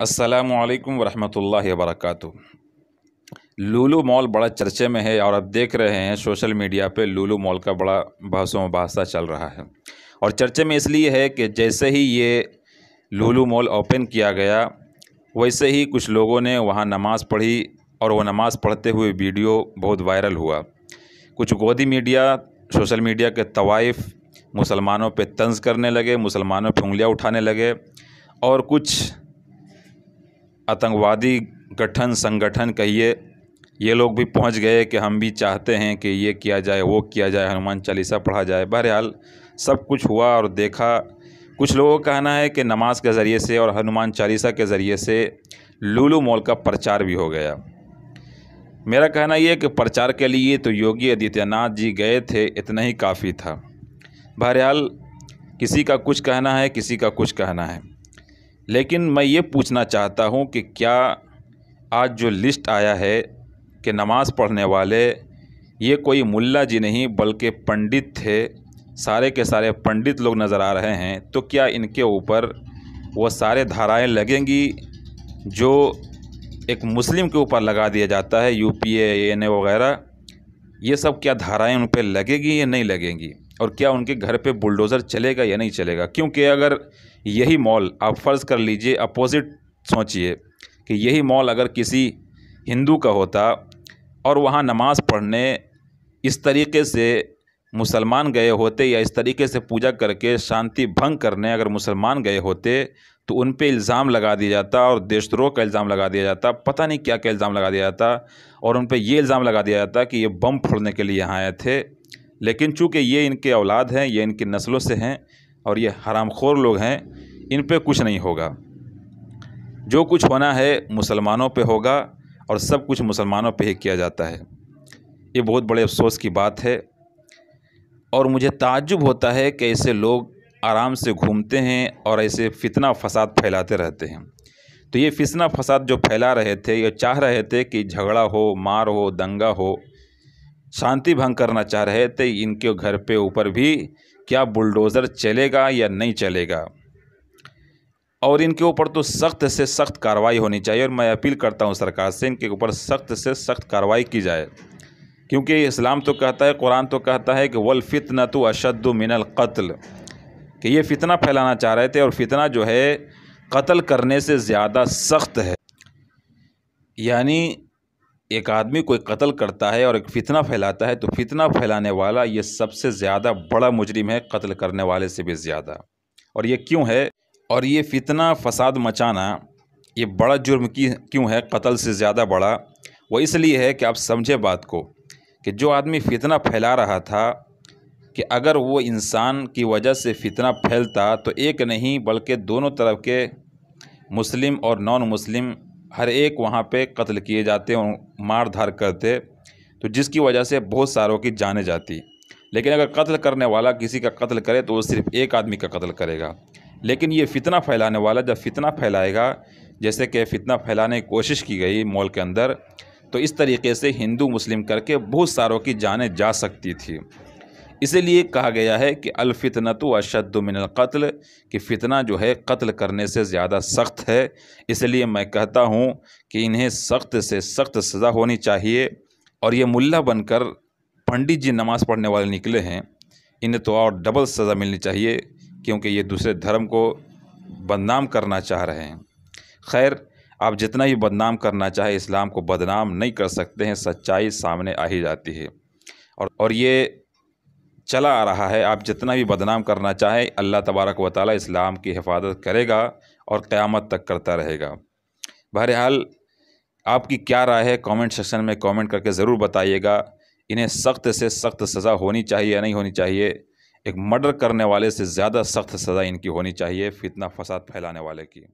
असलकम वरहमल वरक लूलू मॉल बड़ा चर्चे में है और अब देख रहे हैं सोशल मीडिया पे लूलू मॉल का बड़ा बहसों मुबासा चल रहा है। और चर्चे में इसलिए है कि जैसे ही ये लूलू मॉल ओपन किया गया, वैसे ही कुछ लोगों ने वहाँ नमाज़ पढ़ी और वो नमाज़ पढ़ते हुए वीडियो बहुत वायरल हुआ। कुछ गोदी मीडिया सोशल मीडिया के तवाइफ मुसलमानों पे तंज करने लगे, मुसलमानों पे उंगलियाँ उठाने लगे और कुछ आतंकवादी गठन, संगठन कहिए, ये लोग भी पहुँच गए कि हम भी चाहते हैं कि ये किया जाए, वो किया जाए, हनुमान चालीसा पढ़ा जाए। बहरहाल, सब कुछ हुआ और देखा। कुछ लोगों का कहना है कि नमाज़ के ज़रिए से और हनुमान चालीसा के ज़रिए से लूलू मॉल का प्रचार भी हो गया। मेरा कहना ये कि प्रचार के लिए तो योगी आदित्यनाथ जी गए थे, इतना ही काफ़ी था। बहरहाल, किसी का कुछ कहना है, किसी का कुछ कहना है। लेकिन मैं ये पूछना चाहता हूँ कि क्या आज जो लिस्ट आया है कि नमाज़ पढ़ने वाले, ये कोई मुल्ला जी नहीं, बल्कि पंडित थे, सारे के सारे पंडित लोग नज़र आ रहे हैं तो क्या इनके ऊपर वो सारे धाराएँ लगेंगी जो एक मुस्लिम के ऊपर लगा दिया जाता है यू पी एन ए वगैरह? ये सब क्या धाराएँ उन पर लगेगी या नहीं लगेंगी? और क्या उनके घर पे बुलडोज़र चलेगा या नहीं चलेगा? क्योंकि अगर यही मॉल आप फ़र्ज़ कर लीजिए अपोज़िट सोचिए कि यही मॉल अगर किसी हिंदू का होता और वहाँ नमाज़ पढ़ने इस तरीके से मुसलमान गए होते या इस तरीके से पूजा करके शांति भंग करने अगर मुसलमान गए होते तो उन पे इल्ज़ाम लगा दिया जाता और देशद्रोह का इल्ज़ाम लगा दिया जाता, पता नहीं क्या क्या इल्ज़ाम लगा दिया जाता और उन पे ये इल्ज़ाम लगा दिया जाता कि ये बम फोड़ने के लिए यहाँ आए थे। लेकिन चूँकि ये इनके औलाद हैं, ये इनकी नस्लों से हैं और ये हरामखोर लोग हैं, इन पे कुछ नहीं होगा। जो कुछ होना है मुसलमानों पे होगा और सब कुछ मुसलमानों पे ही किया जाता है। ये बहुत बड़े अफसोस की बात है। और मुझे ताज्जुब होता है कि ऐसे लोग आराम से घूमते हैं और ऐसे फितना फसाद फैलाते रहते हैं। तो ये फितना फसाद जो फैला रहे थे, ये चाह रहे थे कि झगड़ा हो, मार हो, दंगा हो, शांति भंग करना चाह रहे थे, इनके घर पे ऊपर भी क्या बुलडोज़र चलेगा या नहीं चलेगा? और इनके ऊपर तो सख्त से सख्त कार्रवाई होनी चाहिए और मैं अपील करता हूँ सरकार से इनके ऊपर सख्त से सख्त कार्रवाई की जाए। क्योंकि इस्लाम तो कहता है, कुरान तो कहता है कि वल फितना तो अशद मिनल कत्ल। कि ये फितना फैलाना चाह रहे थे और फितना जो है कत्ल करने से ज़्यादा सख्त है। यानी एक आदमी कोई कत्ल करता है और एक फितना फैलाता है तो फितना फैलाने वाला ये सबसे ज़्यादा बड़ा मुजरिम है कत्ल करने वाले से भी ज़्यादा। और ये क्यों है? और ये फितना फसाद मचाना, ये बड़ा जुर्म की, क्यों है? कत्ल से ज़्यादा बड़ा। वो इसलिए है कि आप समझे बात को कि जो आदमी फितना फैला रहा था, कि अगर वो इंसान की वजह से फितना फैलता तो एक नहीं, बल्कि दोनों तरफ़ के मुस्लिम और नॉन मुस्लिम हर एक वहाँ पे कत्ल किए जाते और मार धार करते तो जिसकी वजह से बहुत सारों की जाने जाती। लेकिन अगर कत्ल करने वाला किसी का कत्ल करे तो वो सिर्फ़ एक आदमी का कत्ल करेगा। लेकिन ये फितना फैलाने वाला, जब फितना फैलाएगा, जैसे कि फितना फैलाने की कोशिश की गई मॉल के अंदर तो इस तरीके से हिंदू मुस्लिम करके बहुत सारों की जानें जा सकती थी। इसीलिए कहा गया है कि अलफ़ितनत अशद मिनल कत्ल, कि फ़ितना जो है कत्ल करने से ज़्यादा सख्त है। इसलिए मैं कहता हूँ कि इन्हें सख्त से सख्त सज़ा होनी चाहिए। और ये मुल्ला बनकर पंडित जी नमाज़ पढ़ने वाले निकले हैं। इन्हें तो और डबल सज़ा मिलनी चाहिए, क्योंकि ये दूसरे धर्म को बदनाम करना चाह रहे हैं। खैर, आप जितना ही बदनाम करना चाहे, इस्लाम को बदनाम नहीं कर सकते हैं। सच्चाई सामने आ ही जाती है। और ये चला आ रहा है। आप जितना भी बदनाम करना चाहें, अल्लाह तबारक व ताली इस्लाम की हिफाजत करेगा और क़्यामत तक करता रहेगा। बहरहाल, आपकी क्या राय है? कमेंट सेक्शन में कमेंट करके ज़रूर बताइएगा। इन्हें सख्त से सख्त सज़ा होनी चाहिए या नहीं होनी चाहिए? एक मर्डर करने वाले से ज़्यादा सख्त सज़ा इनकी होनी चाहिए, फितना फसाद फैलाने वाले की।